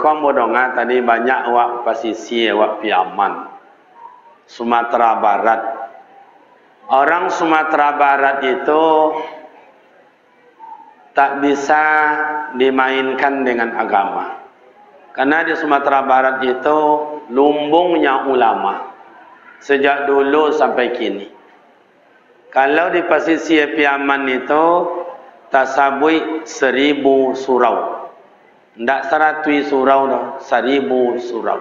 yang ikon bodongan tadi banyak awak pasisi, awak piaman. Sumatera Barat. Orang Sumatera Barat itu tak bisa dimainkan dengan agama. Karena di Sumatera Barat itu lumbungnya ulama. Sejak dulu sampai kini. Kalau di posisi Piaman itu tasabui seribu surau. Tidak seratui surau, dah, seribu surau.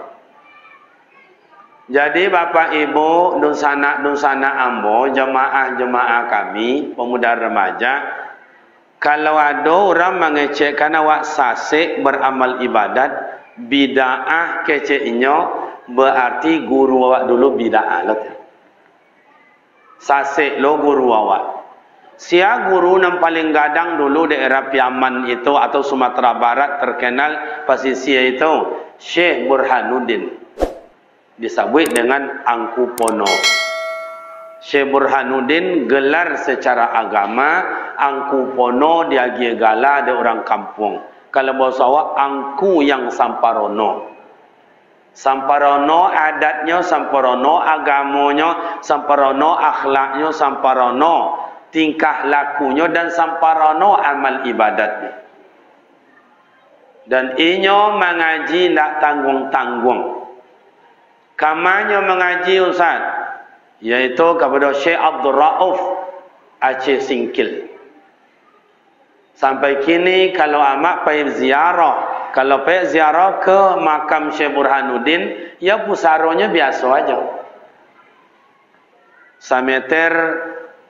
Jadi Bapak Ibu, dusana-dusana ambo, jemaah-jemaah kami, pemuda remaja, kalau ada orang mengecekkan awak sasik beramal ibadat, bida'ah keceknya berarti guru awak dulu bida'ah. Sasik lo guru awak. Sia guru yang paling gadang dulu daerah Piaman itu atau Sumatera Barat terkenal posisi itu Syekh Burhanuddin. Disebut dengan Angku Pono. Syekh Burhanuddin gelar secara agama Angku Pono dia gala ada orang kampung. Kalau bahasa awak angku yang samparono. Samparono adatnya samparono, agamanya samparono, akhlaknya samparono tingkah lakunya dan samparono amal ibadatnya. Dan inyo mengaji tak tanggung-tanggung. Kamanya mengaji Ustaz? Yaitu kepada Syekh Abdul Rauf Aceh Singkil. Sampai kini kalau amak pergi ziarah. Kalau pergi ziarah ke makam Syekh Burhanuddin, ya pusaronya biasa aja. Sameter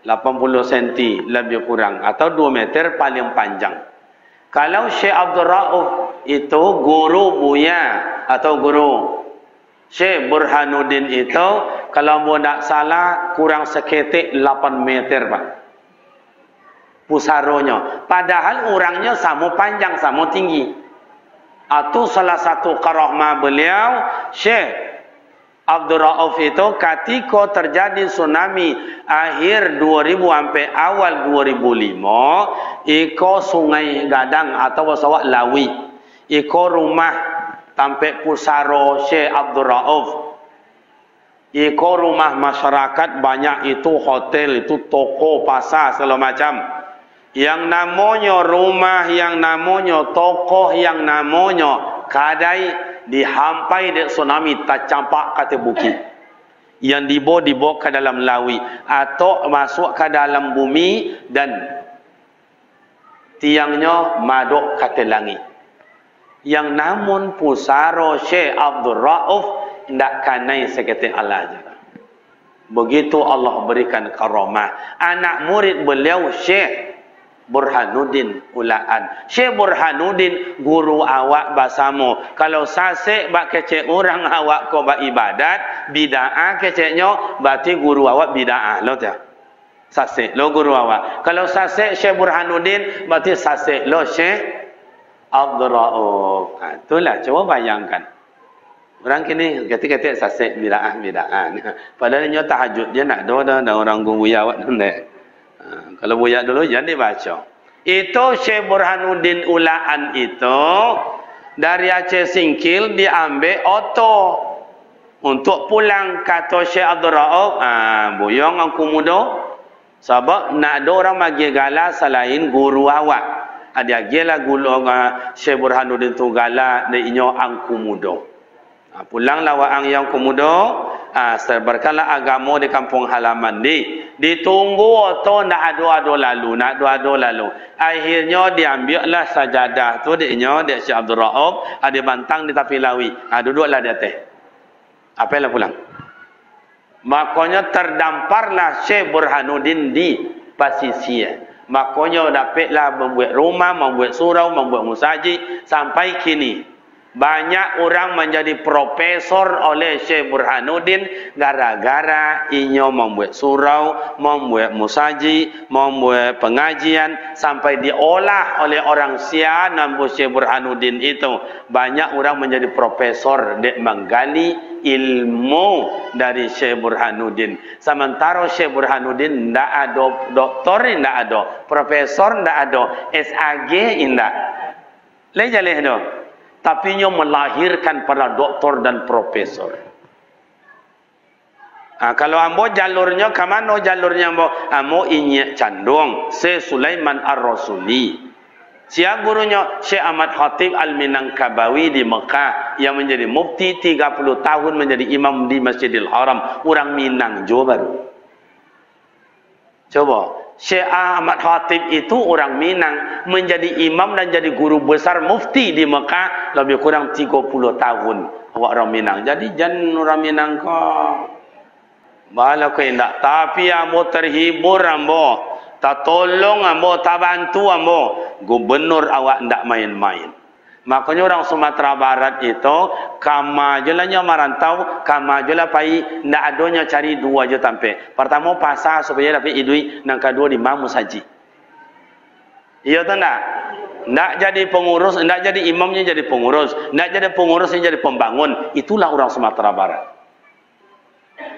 80 cm lebih kurang atau 2 meter paling panjang. Kalau Syekh Abdul Rauf itu guru Buya atau guru Syekh Burhanuddin itu kalau mau tak salah kurang seketik 8 meter pak. Pusaronya. Padahal orangnya sama panjang, sama tinggi. Atau salah satu karahmah beliau Syekh Abdul Rauf itu ketika terjadi tsunami akhir 2000 sampai awal 2005 iko sungai gadang atau wasawak lawi. Iko rumah tampe pusaro Syekh Abdul Rauf iko rumah masyarakat banyak itu hotel itu toko pasar segala macam. Yang namanya rumah yang namanya toko yang namanya kadai dihampai de tsunami tak campak kata bukit yang dibawa dibawa ke dalam lawi atau masuk ke dalam bumi dan tiangnya maduk kata langit yang namun pusaro Syekh Abdul Rauf tidak kanai seketik Allah. Begitu Allah berikan karamah. Anak murid beliau Syekh Burhanuddin ulaan. Syekh Burhanuddin guru awak basamu. Kalau sasek bak kecek orang awak ko bak ibadat, bid'ah keceknya berarti guru awak bid'ah lo ta. Sasek lo guru awak. Kalau sasek Syekh Burhanuddin berarti sasek lo Syekh Abdul Rauf. Ha, itulah cuba bayangkan. Orang kini ketika-ketika sasek bid'ah bid'ah. Padahal nyo tahajud dia nak doa dah orang guru awak ndak. Ha, kalau buyak dulu jangan dibaca. Itu Syekh Burhanuddin Ulaan itu dari Aceh Singkil diambil oto untuk pulang kata Syekh Abdul Rauf. Ah, buyong aku muda. Sebab nak ada orang bagi gala selain guru awak. Ada gila gulu uh, Syekh Burhanuddin tu gala dan inyo angku muda. Ha, pulanglah waang yang kemudo ah ha, serbarkanlah agama di kampung halaman di ditunggu atau nak adu-adu lalu nak adu-adu lalu. Akhirnya diambillah sajadah tu dia dia Syekh Abdul Rauf ada bantang di tepi lawi. Ha, duduklah di atas. Apa yang pulang? Makanya terdamparlah Syekh Burhanuddin di pasisi makanya dapatlah membuat rumah membuat surau membuat musajid. Sampai kini Banyak orang menjadi profesor oleh Syekh Burhanuddin gara-gara inyo membuat surau, membuat musaji, membuat pengajian sampai diolah oleh orang Sia nampu Syekh Burhanuddin itu. Banyak orang menjadi profesor dek menggali ilmu dari Syekh Burhanuddin. Sementara Syekh Burhanuddin ndak ada doktor ndak ada, profesor ndak ada, SAG ndak. Lejale dah tapi nya melahirkan para doktor dan profesor. Ha, kalau ambo jalurnya ke mana jalurnya ambo? Ambo inya candung se Sulaiman Ar-Rasuli. Sia gurunya Syekh Ahmad Khatib Al-Minangkabawi di Mekah yang menjadi mufti 30 tahun menjadi imam di Masjidil Haram, orang Minang Jawa Baru. Coba, Syekh Ahmad Khatib itu orang Minang menjadi imam dan jadi guru besar mufti di Mekah lebih kurang 30 tahun. Orang Minang. Jadi jangan orang Minang kok bala kau indak. Tapi ambo terhibur ambo. Tak tolong ambo tak bantu ambo. Gubernur awak ndak main-main Makanya orang Sumatera Barat itu kama jelanya marantau, kama jela pai ndak adonya cari dua je tampe. Pertama pasar supaya dapat idui, nang kedua di mamu saji. Iya tu ndak? Ndak jadi pengurus, ndak jadi imamnya jadi pengurus, ndak jadi pengurusnya jadi pembangun. Itulah orang Sumatera Barat.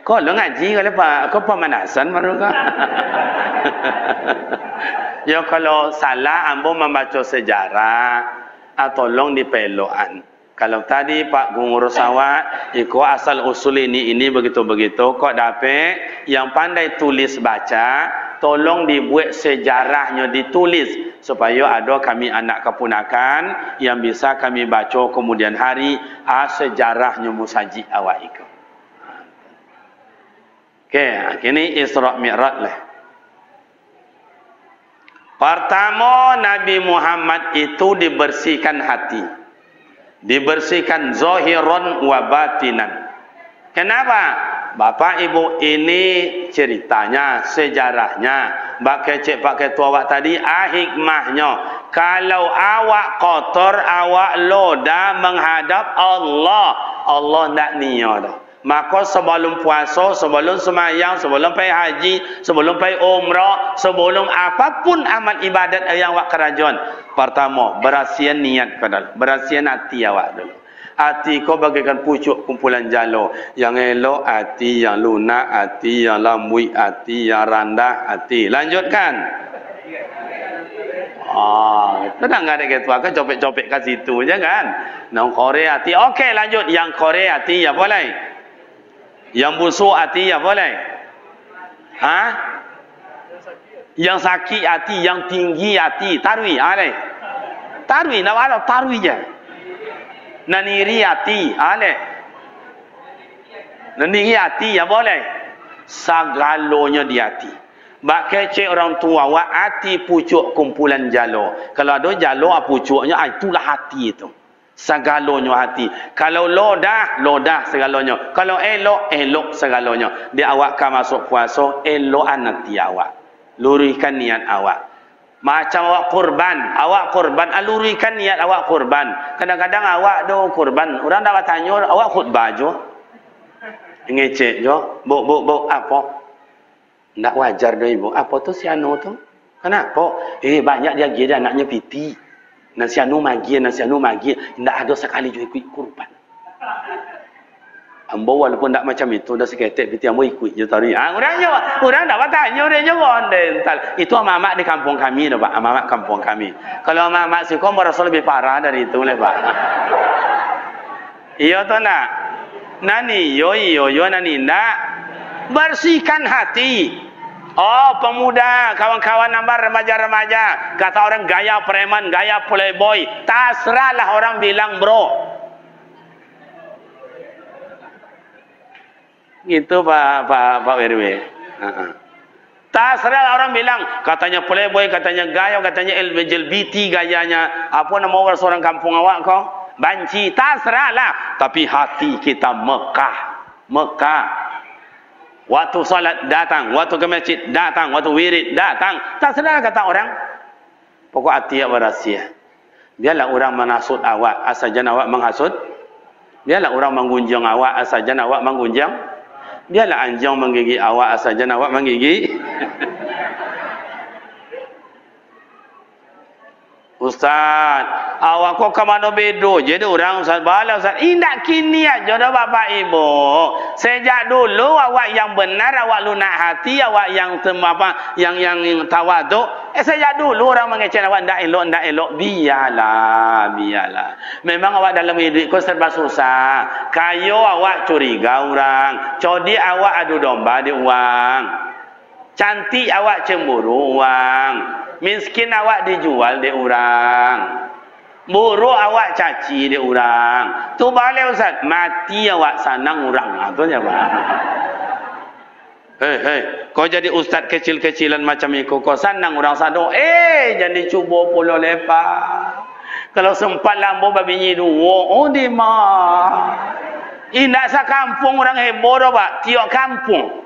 Kau lo ngaji kalau pak, kau pemanasan baru kau. ya kalau salah, ambo membaca sejarah tolong di peloan. Kalau tadi Pak Gungurus awak iko asal usul ini ini begitu-begitu kok dapat yang pandai tulis baca tolong dibuat sejarahnya ditulis supaya ada kami anak keponakan yang bisa kami baca kemudian hari ah sejarahnya musaji awak iko. Okey, kini Isra Mi'raj lah. Pertama Nabi Muhammad itu dibersihkan hati. Dibersihkan zahiran wa batinan. Kenapa? Bapak Ibu ini ceritanya, sejarahnya. Bakai cek Pak Ketua awak tadi, ah hikmahnya. Kalau awak kotor, awak loda menghadap Allah. Allah tak niat dah. Maka sebelum puasa, sebelum semayang, sebelum pergi haji, sebelum pergi umrah, sebelum apapun amal ibadat yang awak kerajaan. Pertama, berasian niat pada berasian hati awak dulu. Hati kau bagikan pucuk kumpulan jalo. Yang elok hati, yang lunak hati, yang lambui hati, yang rendah hati. Lanjutkan. Ah, tenang ada ketua kan copek-copek kat situ je kan. Nang Korea hati. Okey lanjut yang Korea hati ya boleh. Yang busuk hati ya boleh? Ha? Yang sakit hati, yang tinggi hati, tarwi, ale. Tarwi, nak ada tarwi je. Naniri hati, ale. Naniri hati ya boleh. Sagalonya di hati. Bak kecek orang tua, wa hati pucuk kumpulan jalo. Kalau ada jalo, pucuknya, ah, itulah hati itu segalanya hati. Kalau lodah, lodah segalanya. Kalau elok, elok segalanya. Dia awak kan masuk puasa, elok hati awak. Lurikan niat awak. Macam awak kurban, awak kurban, alurikan niat awak kurban. Kadang-kadang awak do kurban, orang dah tanya, awak khutbah jo. Ngecek jo, bu bu bu apa? Nak wajar do ibu. Apa tu si anu tu? Kenapa? Eh banyak dia dia anaknya piti nasi anu magi nasi anu magi tidak ada sekali juga ikut kurban. Ambo walaupun tidak macam itu dah seketek piti ambo ikut je tadi. Ah orang je orang dah tanya dia je dental. Itu mama di kampung kami dah pak. Mama kampung kami. Kalau mama sih kau merasa lebih parah dari itu le pak. Iya tu nak? Nani? Yo yo yo nani? Nak? Bersihkan hati Oh pemuda, kawan-kawan nampak remaja-remaja. Kata orang gaya preman, gaya playboy. Tasrahlah orang bilang bro. Gitu Pak Pak Pak RW. Uh-huh. Tasrahlah orang bilang, katanya playboy, katanya gaya, katanya LGBT gayanya. Apa nama orang seorang kampung awak kau? Banci, tasrahlah. Tapi hati kita Mekah. Mekah. Waktu salat datang, waktu ke masjid datang, waktu wirid datang. Tak sedar kata orang. Pokok hati yang berahsia. Biarlah orang menasut awak asal jangan awak menghasut. Biarlah orang menggunjang awak asal jangan awak menggunjang. Biarlah anjing menggigit awak asal jangan awak menggigit. Ustaz, awak kok ke mana bedo je dia orang Ustaz bala Ustaz. Indak kini aja dah bapak ibu. Sejak dulu awak yang benar, awak lunak hati, awak yang tem, apa yang yang tawaduk. Eh sejak dulu orang mengecewakan awak ndak elok ndak elok. Biarlah, biarlah. Memang awak dalam hidup kau serba susah. Kayo awak curiga orang. Codi awak adu domba di uang. Cantik awak cemburu uang miskin awak dijual dia orang buruk awak caci dia orang tu balik ustaz. Mati awak sanang orang ha tu pak. Hei hei. Kau jadi ustaz kecil-kecilan macam itu kau sanang orang sado eh jadi cuba pula lepas kalau sempat lambo babi nyi dua oh di ma indak sa kampung orang heboh pak. Tiok kampung.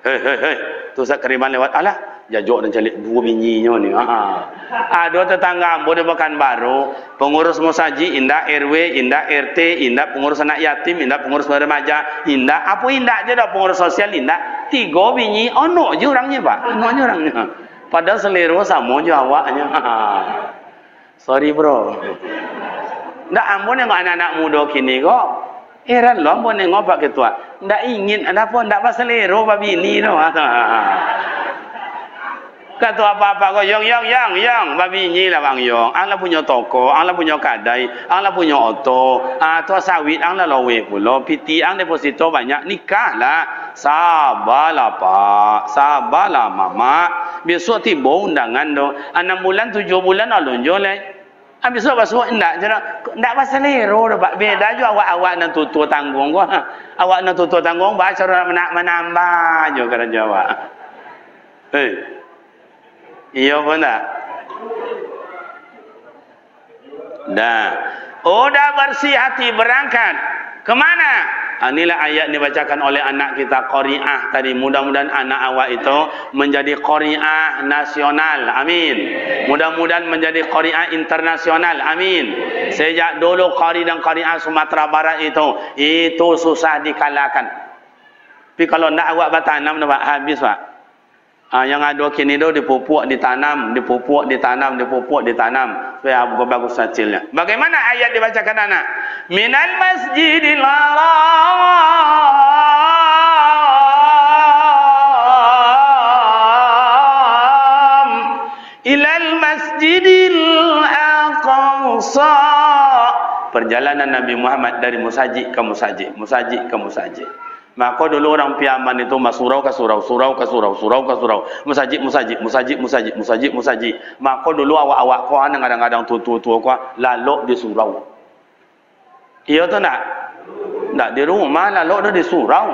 Hei hei hei. Tu Ustaz Kariman lewat. Alah jajok dan calik dua binyinya ni. Ha. Ada tetangga boleh makan baru, pengurus musaji indah RW, indah RT, indah pengurus anak yatim, indah pengurus remaja, indah apa indah je dah pengurus sosial indah. Tiga binyi ono je orangnya, Pak. Ono je orangnya. Padahal selera sama je awaknya. Ha. Sorry, bro. Ndak ampun yang anak-anak muda kini kok. Heran loh ampun nengok Pak Ketua. Ndak ingin ada apa ndak pasal selera babi ni tu. Ha kata apa-apa kau. Yang yang yang yang babi ni lah bang yang anglah punya toko anglah punya kadai anglah punya auto ah tu sawit anglah lawe pulo piti ang deposito banyak. Nikah lah. Sabarlah pak. Sabarlah mama. Besok tiba undangan do enam bulan tujuh bulan alun jole Habis tu basuh enggak jera enggak pasal lero dah beda juga awak-awak nak tutur tanggung gua awak nak tutur tanggung baca nak menambah jo kerja jawab. Hei Iya pun tak? Dah. Oh dah bersih hati berangkat. Kemana? Inilah ayat dibacakan oleh anak kita Qori'ah tadi. Mudah-mudahan anak awak itu menjadi Qori'ah nasional. Amin. Mudah-mudahan menjadi Qori'ah internasional. Amin. Sejak dulu Qori dan Qori'ah Sumatera Barat itu, itu susah dikalahkan. Tapi kalau nak awak bertanam, habis pak. Ah, yang ada kini tu dipupuk, ditanam, dipupuk, ditanam, dipupuk, ditanam. Supaya bagus, bagus hasilnya. Bagaimana ayat dibacakan anak? Minal masjidil haram ilal masjidil aqsa perjalanan Nabi Muhammad dari musajid ke musajid, musajid ke musajid. Maka dulu orang piaman itu masurau ke surau, surau ke surau, surau ke surau. Musajid, musajid, musajid, musajid, musajid, musajid. Maka dulu awak-awak kau yang kadang-kadang tua-tua kau lalu di surau. Iya tu nak? Tak di rumah lalu di surau.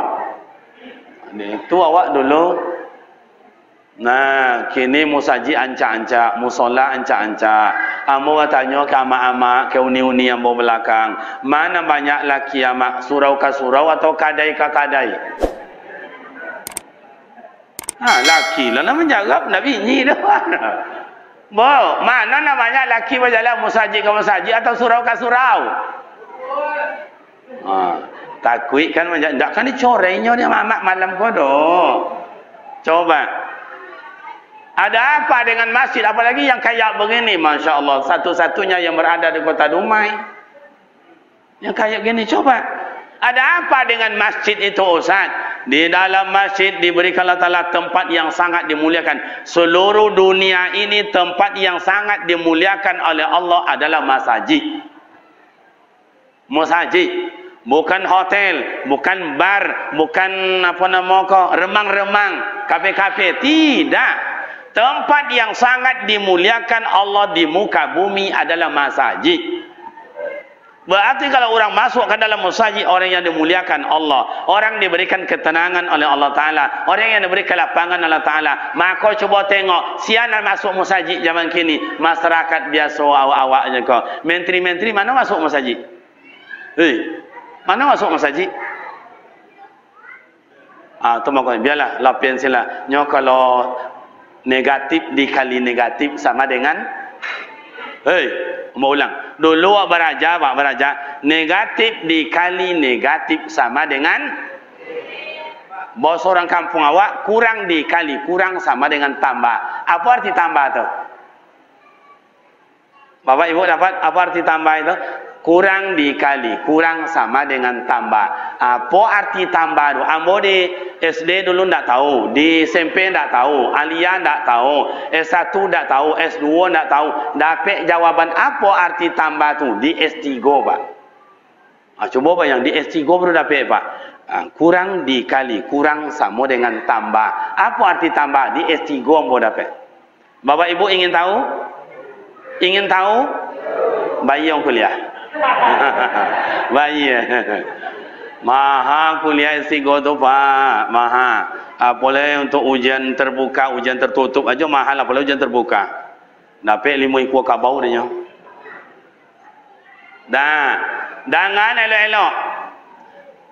Itu awak dulu Nah, kini musaji ancak-ancak, musola ancak-ancak. Amo tanya ke ama-ama, ke uni-uni yang bawa belakang. Mana banyak laki ama surau ke surau atau kadai ke kadai? Ha, laki lah nak menjawab, nak bini dah. Bo, mana nak banyak laki berjalan musaji ke musaji atau surau ke surau? Ha, takut kan. Tak kan dicorengnya dia mamak malam kau Coba. Ada apa dengan masjid? Apalagi yang kayak begini, Masya Allah. Satu-satunya yang berada di kota Dumai. Yang kayak begini, coba. Ada apa dengan masjid itu Ustaz? Di dalam masjid diberikan Allah tempat yang sangat dimuliakan. Seluruh dunia ini tempat yang sangat dimuliakan oleh Allah adalah masjid. Masjid. Bukan hotel, bukan bar, bukan apa nama kau, remang-remang, kafe-kafe. Tidak. Tempat yang sangat dimuliakan Allah di muka bumi adalah masjid. Berarti kalau orang masuk ke dalam masjid, orang yang dimuliakan Allah. Orang diberikan ketenangan oleh Allah Ta'ala. Orang yang diberi kelapangan Allah Ta'ala. Maka coba tengok, siapa masuk masjid zaman kini? Masyarakat biasa awak-awaknya kau. Menteri-menteri mana masuk masjid? Hei, mana masuk masjid? Ah, tu makanya biarlah lapian sila. Nyo kalau negatif dikali negatif sama dengan hei Mau ulang. Dulu awak beraja, awak beraja. Negatif dikali negatif sama dengan Bos orang kampung awak kurang dikali kurang sama dengan tambah. Apa arti tambah tu? Bapak Ibu dapat apa arti tambah itu? Kurang dikali, kurang sama dengan tambah. Apa arti tambah itu? Ambo di SD dulu tidak tahu, di SMP tidak tahu, Alia tidak tahu, S1 tidak tahu, S2 tidak tahu. Dapat jawaban apa arti tambah tu di S3 Pak? Ah, coba bayang di S3 baru dapat Pak. Ah, kurang dikali, kurang sama dengan tambah. Apa arti tambah di S3 Ambo dapat? Bapak Ibu ingin tahu? Ingin tahu? Bayi yang kuliah. Bayi. Maha kuliah S3 tu Pak. Maha. Ah, boleh untuk ujian terbuka, ujian tertutup aja mahal lah. Boleh ujian terbuka. Dapat lima ikut kabau dia. Dah. Dengan elok-elok.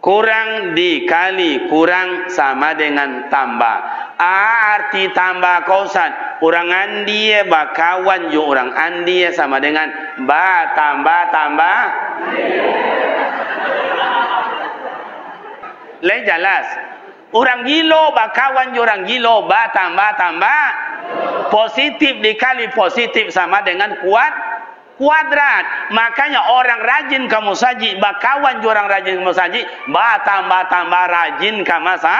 Kurang dikali kurang sama dengan tambah. Arti tambah kausan. Orang andi bakawan jo orang andi sama dengan ba tambah tambah. Lain jelas. Orang gilo bakawan jo orang gilo ba tambah tambah. Positif dikali positif sama dengan kuat kuadrat. Makanya orang rajin kamu saji, bakawan jo orang rajin kamu saji, ba tambah tambah rajin kamu sa.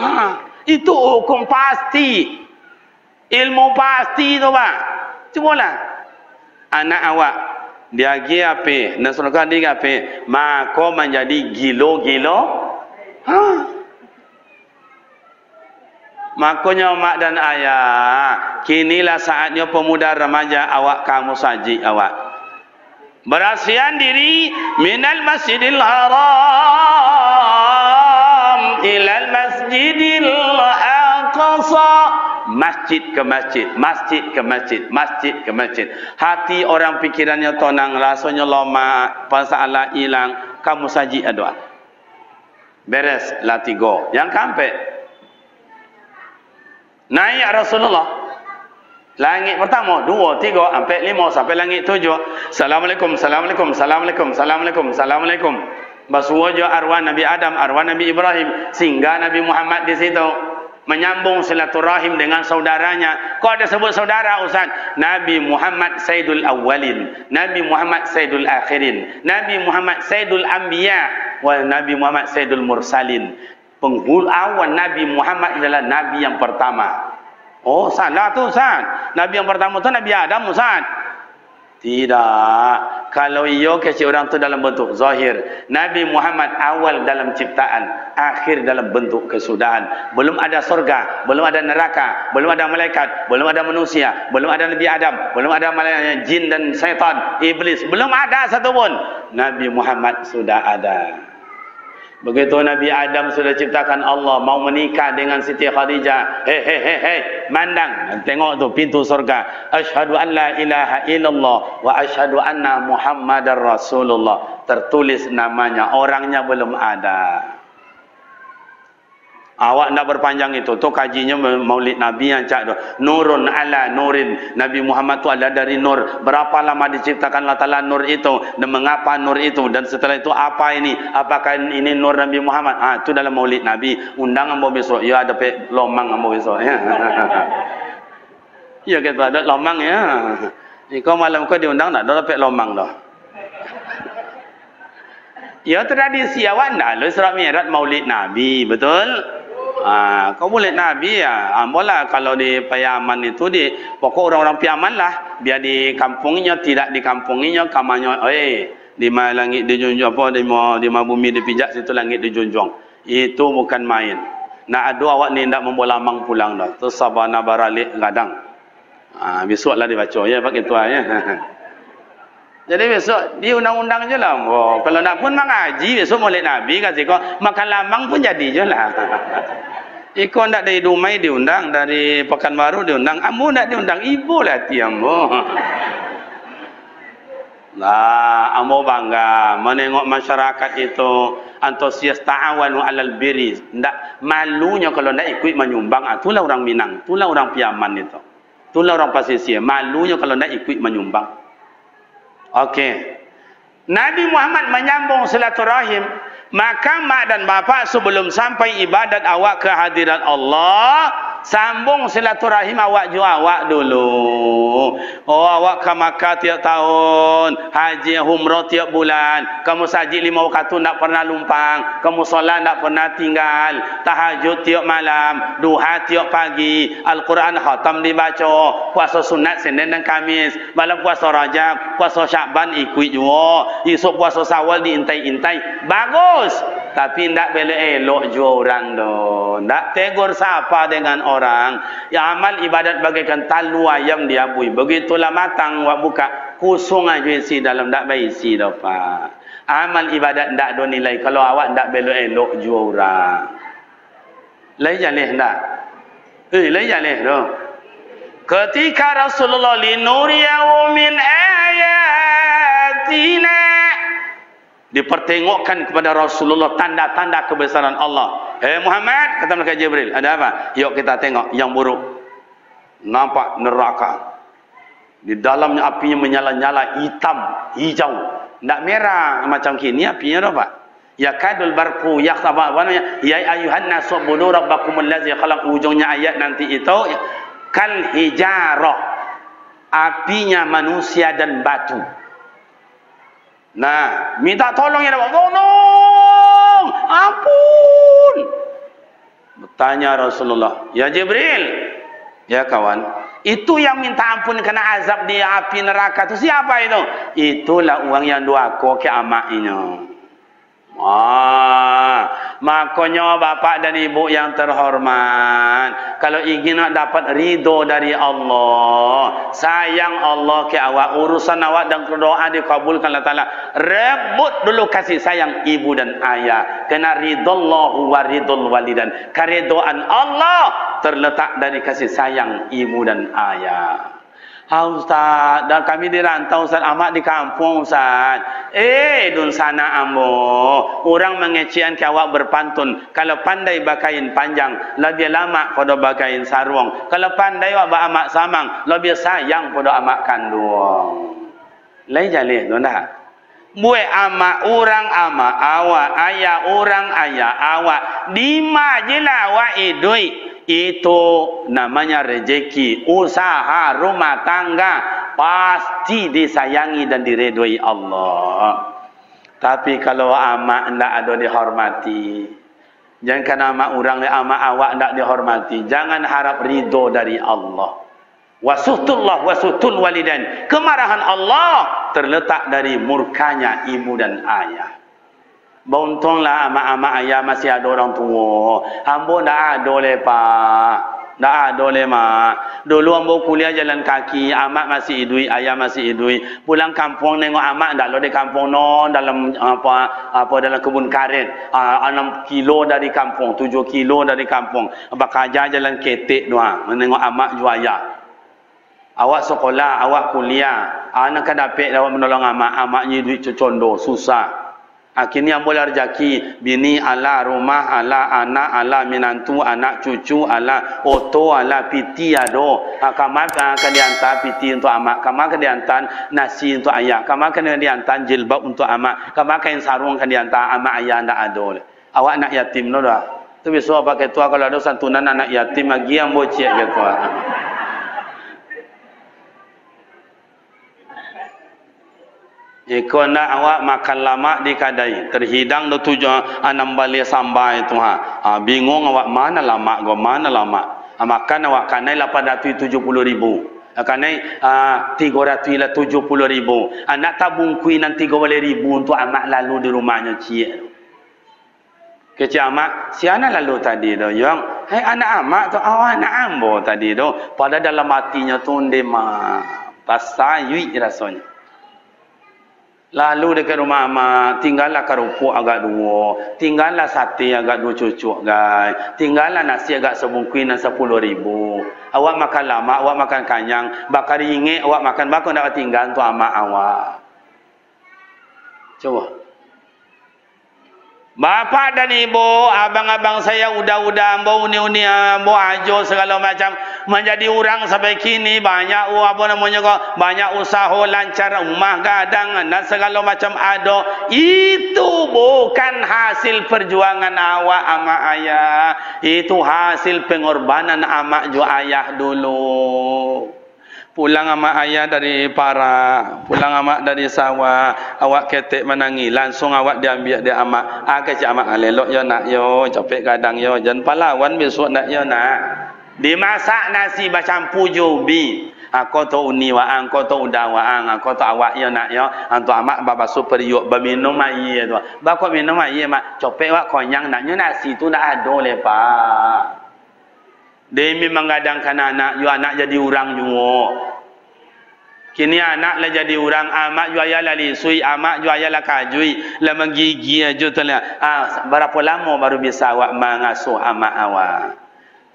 Ha. Itu hukum pasti. Ilmu pasti tu pak. Cubalah. Anak awak. Dia pergi apa? Nasrullah dia apa? Maka menjadi gilo-gilo. Ha? Makanya mak dan ayah. Kinilah saatnya pemuda remaja awak kamu saji awak. Berasihan diri minal masjidil haram ilal masjidil aqsa masjid ke masjid masjid ke masjid masjid ke masjid. Hati orang pikirannya tonang rasanya lama pasalah hilang. Kamu saji doa beres latigo yang kampe naik Rasulullah. Langit pertama, dua, tiga, empat, lima, sampai langit tujuh. Assalamualaikum, Assalamualaikum, Assalamualaikum, Assalamualaikum, Assalamualaikum. Basuh arwah Nabi Adam, arwah Nabi Ibrahim. Sehingga Nabi Muhammad di situ menyambung silaturahim dengan saudaranya. Kau ada sebut saudara Ustaz? Nabi Muhammad Sayyidul Awwalin, Nabi Muhammad Sayyidul Akhirin, Nabi Muhammad Sayyidul Anbiya, wa Nabi Muhammad Sayyidul Mursalin. Penghul awal Nabi Muhammad adalah Nabi yang pertama. Oh, salah tu Ustaz. Nabi yang pertama tu Nabi Adam Ustaz. Tidak. Kalau iyo kasi orang tu dalam bentuk zahir. Nabi Muhammad awal dalam ciptaan. Akhir dalam bentuk kesudahan. Belum ada surga. Belum ada neraka. Belum ada malaikat. Belum ada manusia. Belum ada Nabi Adam. Belum ada malaikat, jin dan syaitan. Iblis. Belum ada satu pun. Nabi Muhammad sudah ada. Begitu Nabi Adam sudah ciptakan Allah mau menikah dengan Siti Khadijah. Hei hei hei hei, mandang tengok tu pintu surga. Asyhadu an la ilaha illallah wa asyhadu anna Muhammadar Rasulullah. Tertulis namanya, orangnya belum ada. Awak nak berpanjang itu. Tu kajinya maulid Nabi yang cak tu. Nurun ala nurin. Nabi Muhammad tu ada dari nur. Berapa lama diciptakan Allah Ta'ala nur itu. Dan mengapa nur itu. Dan setelah itu apa ini. Apakah ini nur Nabi Muhammad. Ah, itu dalam maulid Nabi. Undang ambo besok. Ya ada pe lomang ambo besok. Ya. ya kita ada lomang ya. Kau malam kau diundang tak? Ada pe lomang dah. Ya tradisi awak nak. Lu surat mirat maulid Nabi. Betul? Ha, kau boleh Nabi ya. Ha, boleh kalau di Payaman itu di pokok orang-orang Payaman lah. Biar di kampungnya tidak di kampungnya kamanya. Eh, di mana langit dijunjung apa di di mana bumi dipijak situ langit dijunjung. Itu bukan main. Nak ada awak ni tidak membawa lamang pulang dah. Tu sabana baralik gadang. Ha, besoklah dibaca ya pakai tuan ya. Jadi besok di undang-undang je lah. Oh, kalau nak pun mengaji besok mulai Nabi kasih kau makan lamang pun jadi je lah. Iko ndak dari Dumai diundang, dari Pekanbaru diundang. Ambo ndak diundang, ibu lah hati ambo. Nah, ambo bangga menengok masyarakat itu antusias ta'awanu alal biri. Ndak malunya kalau ndak ikut menyumbang. Ah, itulah orang Minang, itulah orang Piaman itu. Itulah orang Pasisir. Malunya kalau ndak ikut menyumbang. Okey. Nabi Muhammad menyambung silaturahim maka mak dan bapa sebelum sampai ibadat awak ke hadirat Allah sambung silaturahim awak jua awak dulu. Oh awak ke Makkah tiap tahun. Haji umrah tiap bulan. Kamu saji lima waktu tak pernah lumpang. Kamu solat tak pernah tinggal. Tahajud tiap malam. Duha tiap pagi. Al-Quran khatam dibaca. Puasa sunat Senin dan Kamis. Malam puasa Rajab puasa Syakban ikut jua. Esok puasa Sawal diintai-intai. Bagus. Tapi ndak bela elok jua orang do ndak tegur siapa dengan orang yang amal ibadat bagaikan talu ayam diabui. Begitulah matang wa buka kosong aja isi dalam ndak baik isi pak amal ibadat ndak do nilai. Kalau awak ndak bela elok jua orang. Lai jaleh ndak eh lai jaleh do ketika Rasulullah linuriyahu min ayatina dipertengokkan kepada Rasulullah tanda-tanda kebesaran Allah. Eh Muhammad, kata mereka Jibril, ada apa? Yuk kita tengok yang buruk. Nampak neraka. Di dalamnya apinya menyala-nyala hitam, hijau. Tak merah macam kini apinya apa? Ya kadul barku ya apa namanya? Ya ayuhan nasu budu rabbakum allazi khalaq ujungnya ayat nanti itu kal hijarah. Apinya manusia dan batu. Nah, minta tolong ya Allah. Tolong! Ampun! Bertanya Rasulullah. Ya Jibril. Ya kawan. Itu yang minta ampun kena azab di api neraka itu siapa itu? Itulah uang yang dua kau ke amak ini. Ah, makanya bapak dan ibu yang terhormat, kalau ingin nak dapat ridho dari Allah, sayang Allah ke awak, urusan awak dan doa dikabulkan Allah Taala. Rebut dulu kasih sayang ibu dan ayah. Kena ridho Allah wa ridho walidan. Keridoan Allah terletak dari kasih sayang ibu dan ayah. Ha Ustaz, dan kami dirantau Ustaz Ahmad di kampung Ustaz. Eh, dun sana ambo. Orang mengecian ke awak berpantun. Kalau pandai bakain panjang, lebih lama pada bakain sarung. Kalau pandai awak amak samang, lebih sayang pada amak kandung. Lai jalih, tuan dah. Buat amak orang amak awak, ayah orang ayah awak. Dima je lah awak idui itu namanya rejeki. Usaha rumah tangga pasti disayangi dan diredoi Allah. Tapi kalau amak tidak ada dihormati jangan kena amak orang amak awak tidak dihormati jangan harap ridho dari Allah. Wasutullah wasutul walidan kemarahan Allah terletak dari murkanya ibu dan ayah Bontonglah ama-ama ayah masih ada orang tua. Ambo dah ada le pak. Dah ada le mak. Dulu ambo kuliah jalan kaki, amak masih idui, ayah masih idui. Pulang kampung nengok amak dah di kampung no dalam apa apa dalam kebun karet. Uh, 6 kilo dari kampung, 7 kilo dari kampung. Bakaja jalan ketek doa, menengok amak jual ayah. Awak sekolah, awak kuliah. Anak kan dapat awak menolong amak, amaknya duit cocondo, susah. Akhirnya boleh rezeki bini ala rumah ala anak ala minantu anak cucu ala oto ala piti ado. Kamar akan diantar piti untuk amak. Kamar akan diantar nasi untuk ayah. Kamar akan diantar jilbab untuk amak. Kamar akan sarung akan diantar amak ayah anda ado. Awak anak yatim no dah. Tu biasa pakai tua kalau ada santunan anak yatim lagi yang bocek gitu. Jika nak awak makan lama di kadai, terhidang do tujuh enam balik sampai tu ha. ha. bingung awak mana lama, go mana lama. Ha, makan awak kanai lapan ratus tujuh puluh ribu. Kanai tiga ratus lah tujuh puluh ribu. Ha, nak tabung kui nanti tiga puluh ribu untuk amak lalu di rumahnya cik. Kecik amak, siapa lalu tadi tu? Yang, hei anak amak tu, awak anak ambo tadi tu. Pada dalam hatinya tu, dia mah. Pasal yui rasanya. Lalu dekat rumah mak, tinggallah kerupuk agak dua, tinggallah sate agak dua cucuk guys, tinggallah nasi agak sebungkuin dan sepuluh ribu. Awak makan lama, awak makan kanyang, bakar ingat awak makan bakar nak tinggal tu amak awak. Coba. Bapak dan ibu, abang-abang saya udah-udah, mbak uni-uni, mbak ajo segala macam. Menjadi orang sampai kini banyak uh, apa namanya kok banyak usaha lancar rumah gadang dan segala macam ada. Itu bukan hasil perjuangan awak ama ayah. Itu hasil pengorbanan amak ju ayah dulu. Pulang ama ayah dari para pulang ama dari sawah. Awak ketek menangi langsung awak diambil dia ama ah kecik ama alelok yo nak yo capek kadang yo jan pahlawan besok nak yo nak dimasak nasi macam puju bi. Aku tu uni wa ang ko tu udah wa ang aku tu awak yo nak yo antu amak baba super yo berminum air tu. Ba ko minum air mak. Capek wa konyang nak yo nasi tu dah ada le pak Demi menggadangkan anak, you anak jadi orang juga. Kini anak lah jadi orang amak juaya lah lisui amak juaya lah kajui. Lah menggigi aja tu lah. Ah berapa lama baru bisa awak mengasuh amak awak.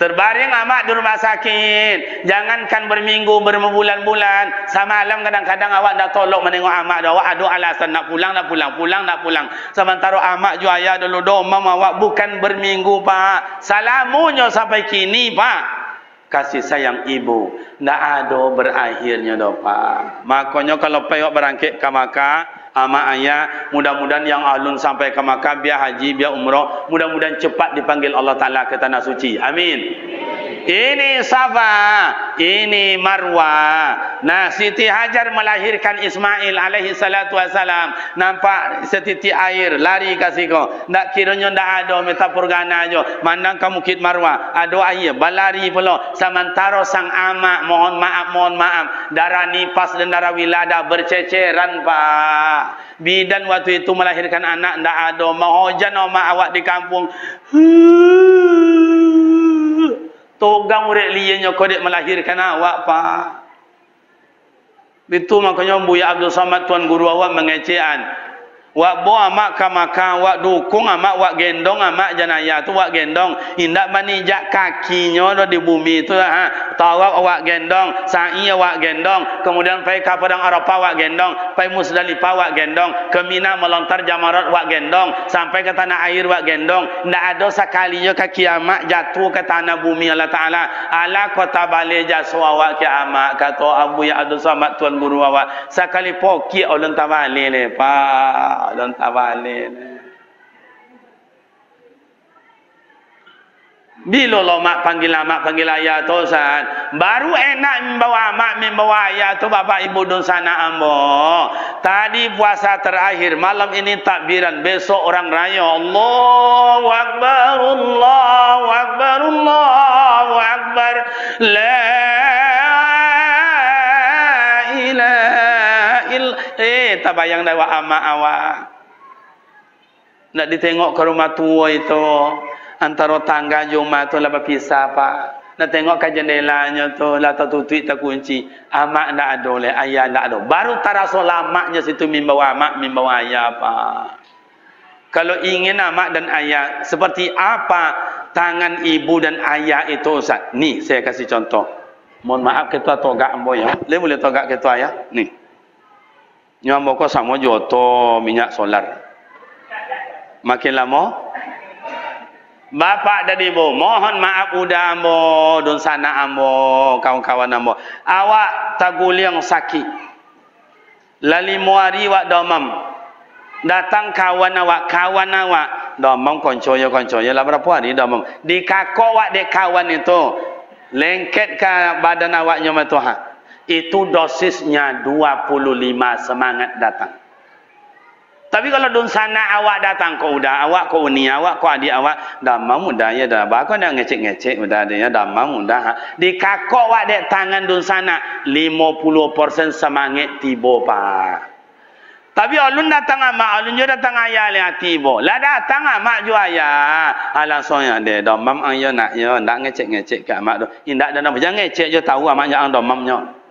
Terbaring amak di rumah sakit. Jangankan berminggu, berbulan-bulan. Semalam kadang-kadang awak dah tolong menengok amak dah. Awak ada alasan nak pulang, nak pulang, pulang, nak pulang. Sementara amak juaya dulu domam awak bukan berminggu pak. Salamunya sampai kini pak kasih sayang ibu ndak ada berakhirnya doa pak makanya kalau payok berangkit ke ama ayah mudah-mudahan yang alun sampai ke Makkah biar haji biar umrah mudah-mudahan cepat dipanggil Allah taala ke tanah suci. Amin ini Safa, ini Marwa. Nah, Siti Hajar melahirkan Ismail alaihi salatu wasalam. Nampak setitik air lari kasih kau. Nak kiranya ndak ada metapurgana aja. Mandang kamu kit Marwa, ada air balari pula. Sementara sang amak mohon maaf mohon maaf. Darah nipas dan darah wilada berceceran pak. Bidan waktu itu melahirkan anak ndak ada. Mahojan oma awak di kampung. Togang murid lianya kau dek melahirkan awak pak. Itu makanya Buya Abdul Samad Tuan Guru awak mengecehan wak bo amak kamaka wak dukung amak wak gendong amak janaya tu wak gendong. Indak manijak kakinya do di bumi tu ha. Tawak wak gendong sa'i wak gendong. Kemudian pai ka padang arafah wak gendong pai musdalifah wak gendong. Ke mina melontar jamarat wak gendong. Sampai ke tanah air wak gendong. Ndak ada sekalinya kaki amak jatuh ke tanah bumi Allah taala. Ala kota bale jasu awak kiamat kata Abu Ya Abdul Samad tuan guru awak. Sekali poki ulun tabale le pak dan tak balik ni. Bila lo mak panggil mak panggil ayah tu san, baru enak membawa mak membawa ayah tu bapa ibu dun sana ambo. Tadi puasa terakhir, malam ini takbiran, besok orang raya. Allahu akbar, Allahu akbar, Allahu akbar. La tak bayang dah awak amak awak. Nak ditengok ke rumah tua itu. Antara tangga Jumat tu lah berpisah pak. Nak tengok ke jendelanya tu. Lah tak tutup tak kunci. Amak tak ada oleh. Ayah tak ada. Baru tak rasa lamaknya situ membawa amak, membawa ayah pak. Kalau ingin amak dan ayah. Seperti apa tangan ibu dan ayah itu Ustaz. Ni saya kasih contoh. Mohon maaf ketua togak ambo ya. Boleh boleh togak ketua ya. Nih. Nyambo ko sama joto minyak solar. Makin lama Bapak dan Ibu, mohon maaf udah ambo, don sana ambo, kawan-kawan ambo. Awak taguliang sakit. Lali muari wak domam. Datang kawan awak, kawan awak. Domam koncoyo koncoyo lah berapa hari domam. Di kakok wak dek kawan itu. Lengket ke badan awaknya matuha itu dosisnya 25 semangat datang. Tapi kalau dun sana awak datang kau udah awak kau ni awak kau adik awak dah mau dah ya dah bakal dah ngecek-ngecek udah ada ya dah mau dah ha. di kakok awak dek tangan dun sana 50% semangat tibo pa. Tapi alun datang ama alun juga datang ayah le tibo. Lah datang ama ju ayah. Alah soya de domam ang yo nak yo ndak ngecek-ngecek ke amak tu. Indak dah nak jangan ngecek je tahu amak yang domamnya di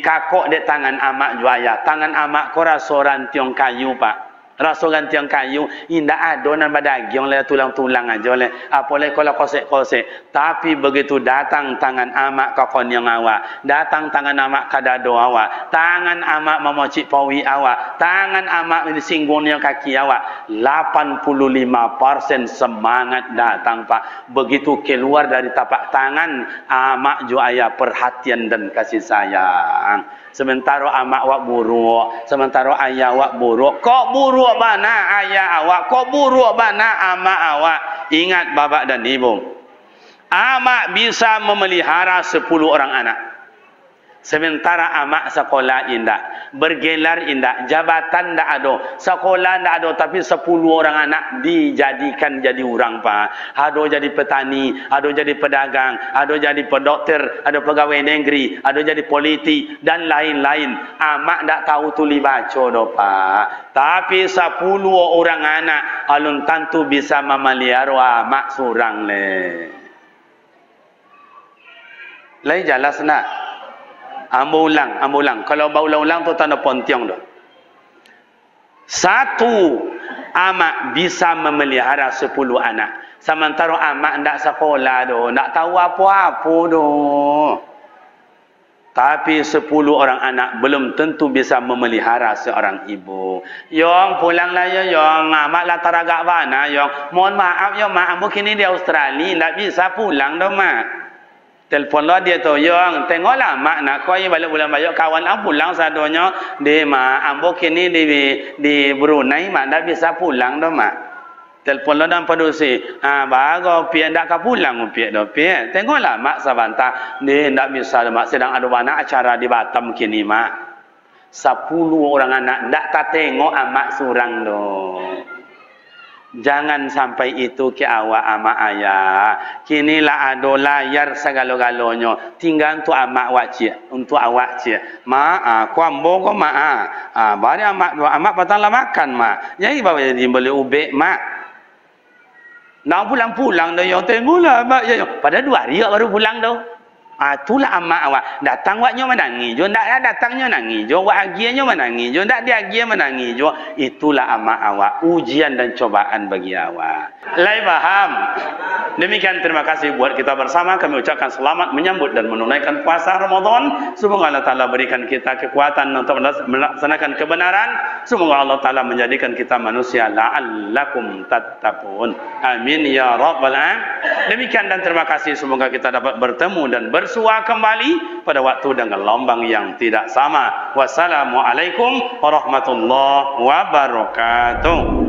kakok di tangan amak juaya. Tangan amak kora soran tiong kayu pak Rasa gantian kayu, indah ada nan badaging le tulang-tulang aja le. Apa le kalau kosek-kosek. Tapi begitu datang tangan amak kokon yang awak, datang tangan amak kadado awak, tangan amak memocik pawi awak, tangan amak singgung yang kaki awak, 85% semangat datang Pak. Begitu keluar dari tapak tangan amak jo ayah perhatian dan kasih sayang. Sementara amak wak buruk, sementara ayah wak buruk. Kok buruk mana ayah awak? Kok buruk mana amak awak? Ingat babak dan ibu. Amak bisa memelihara 10 orang anak. Sementara amak sekolah indah. Bergelar indah. Jabatan tak ada. Sekolah tak ada. Tapi sepuluh orang anak dijadikan jadi orang pak. Ada jadi petani. Ada jadi pedagang. Ada jadi pedokter. Ada pegawai negeri. Ada jadi politik. Dan lain-lain. Amak tak tahu tulis baca do pak. Tapi sepuluh orang anak. Alun tentu bisa memelihara amak seorang le. Lain jelas nak. Ambo ulang, ambo ulang. Kalau bau ulang-ulang tu tanda pontiong tu. Satu amak bisa memelihara sepuluh anak. Sementara amak ndak sekolah tu, ndak tahu apa-apa tu. Tapi sepuluh orang anak belum tentu bisa memelihara seorang ibu. Yong pulang lah ya, Yong. Amak lah teragak mana, Yong. Mohon maaf, Yong. Mak, mungkin ini di Australia. Ndak bisa pulang dah, Mak. Telepon lah dia tu, yang tengoklah mak nak kau yang balik bulan bayar kawan aku pulang sadonya di mak ambo kini di di Brunei mak dah bisa pulang dah mak. Telepon lah dan padusi, ah bago pian dak ka pulang pian do pian. Tengoklah mak sabanta ni ndak bisa mak sedang ada mana acara di Batam kini mak. Sepuluh orang anak tak tengok amak surang do. Jangan sampai itu ke awak ama ayah. Kinilah ada layar segala-galanya. Tinggal untuk amak wajib. Untuk awak cik. Ma, ah, kuambo ko ma. Ah, ah bari amak. Amak patanglah makan ma. Jadi bawa jadi boleh ubek ma. Nak pulang-pulang dah yang tengoklah mak. Ya, pada dua hari baru pulang dah. Ah itulah amak awak. Datang waknya menangis. Jo ndak datangnya nangis. Jo wak agiannya menangis. Jo ndak dia agian menangis. Jo itulah amak awak. Ujian dan cobaan bagi awak. Lai paham. Demikian terima kasih buat kita bersama. Kami ucapkan selamat menyambut dan menunaikan puasa Ramadan. Semoga Allah Taala berikan kita kekuatan untuk melaksanakan kebenaran. Semoga Allah Taala menjadikan kita manusia la'allakum tattaqun. Amin ya rabbal alamin. Demikian dan terima kasih. Semoga kita dapat bertemu dan ber bersua kembali pada waktu dengan lombang yang tidak sama. Wassalamualaikum warahmatullahi wabarakatuh.